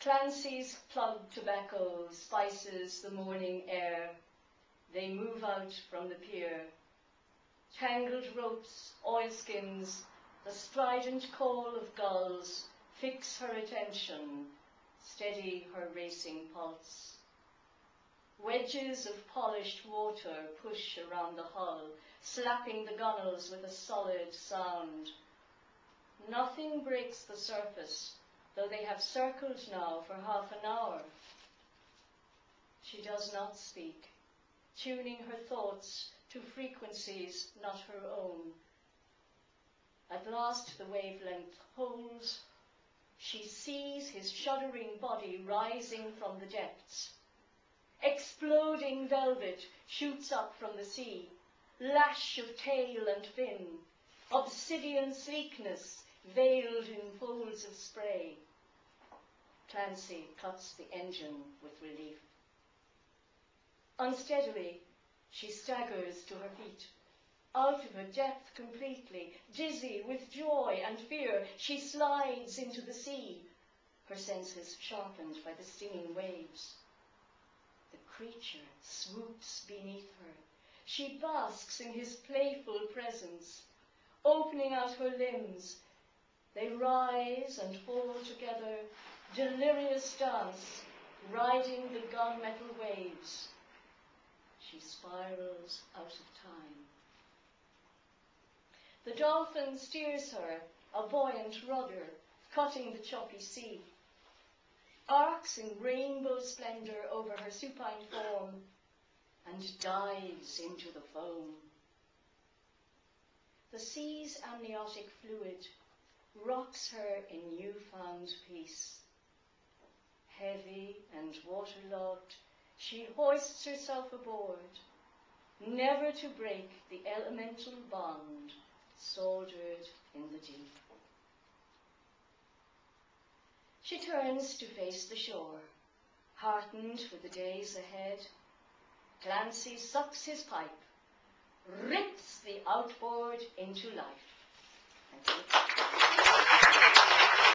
Clancy's plug tobacco spices the morning air. They move out from the pier. Tangled ropes, oilskins, the strident call of gulls fix her attention, steady her racing pulse. Wedges of polished water push around the hull, slapping the gunnels with a solid sound. Nothing breaks the surface, though they have circled now for half an hour. She does not speak, tuning her thoughts to frequencies not her own. At last the wavelength holds. She sees his shuddering body rising from the depths. Exploding velvet shoots up from the sea, lash of tail and fin, obsidian sleekness veiled in folds of spray. Clancy cuts the engine with relief. Unsteadily, she staggers to her feet. Out of her depth completely, dizzy with joy and fear, she slides into the sea, her senses sharpened by the stinging waves. The creature swoops beneath her. She basks in his playful presence, opening out her limbs. They rise and fall together, delirious dance, riding the gunmetal waves. She spirals out of time. The dolphin steers her, a buoyant rudder, cutting the choppy sea. Arcs in rainbow splendor over her supine form, and dives into the foam. The sea's amniotic fluid rocks her in newfound peace. Heavy and waterlogged, she hoists herself aboard, never to break the elemental bond soldered in the deep. She turns to face the shore, heartened for the days ahead. Clancy sucks his pipe, rips the outboard into life.